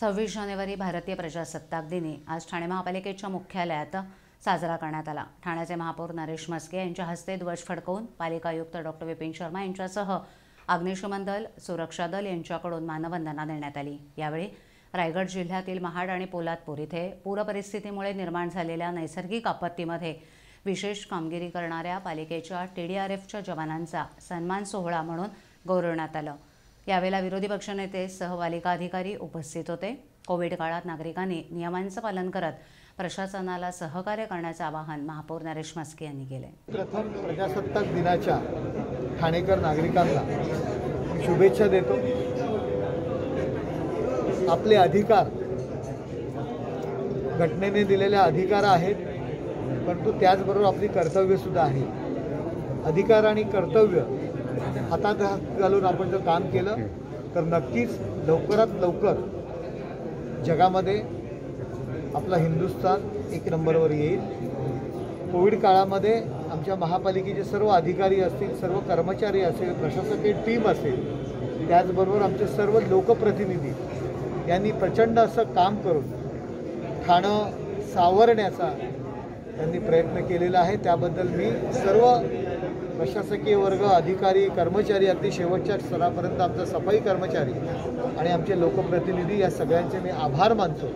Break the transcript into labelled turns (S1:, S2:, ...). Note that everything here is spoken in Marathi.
S1: सव्वीस जानेवारी भारतीय प्रजासत्ताक दिनी आज ठाणे महापालिकेच्या मुख्यालयात साजरा करण्यात आला. ठाण्याचे महापौर नरेश म्हस्के यांच्या हस्ते ध्वज फडकवून पालिका आयुक्त डॉक्टर विपिन शर्मा यांच्यासह अग्निशमन दल सुरक्षा दल यांच्याकडून मानवंदना देण्यात आली. यावेळी रायगड जिल्ह्यातील महाड आणि पोलादपूर इथे पूरपरिस्थितीमुळे निर्माण झालेल्या नैसर्गिक आपत्तीमध्ये विशेष कामगिरी करणाऱ्या पालिकेच्या टी डी आर एफच्या जवानांचा सन्मान सोहळा म्हणून गौरवण्यात आलं. यावेळेला विरोधी पक्षनेते सहपालिका अधिकारी उपस्थित होते. कोविड काळात नागरिकांनी नियमांचं पालन करत प्रशासनाला सहकार्य करण्याचं आवाहन महापौर नरेश म्हस्के यांनी केलं
S2: प्रथम प्रजासत्ताक दिनाच्या ठाणेकर नागरिकांना शुभेच्छा देतो. आपले अधिकार घटनेने दिलेले अधिकार आहेत परंतु त्याचबरोबर आपली कर्तव्यसुद्धा आहेत अधिकार आणि कर्तव्य हातात हात घालून आपण जर काम केलं तर नक्कीच लवकरात लवकर जगामध्ये आपला हिंदुस्थान एक नंबरवर येईल. कोविड काळामध्ये आमच्या महापालिकेचे सर्व अधिकारी असतील सर्व कर्मचारी असेल प्रशासकीय टीम असेल त्याचबरोबर आमचे सर्व लोकप्रतिनिधी यांनी प्रचंड असं काम करून ठाणं सावरण्याचा त्यांनी प्रयत्न केलेला आहे. त्याबद्दल मी सर्व प्रशासकीय वर्ग अधिकारी कर्मचारी अगदी शेवटच्या स्तरापर्यंत आमचा सफाई कर्मचारी आणि आमचे लोकप्रतिनिधी या सगळ्यांचे मी आभार मानतो.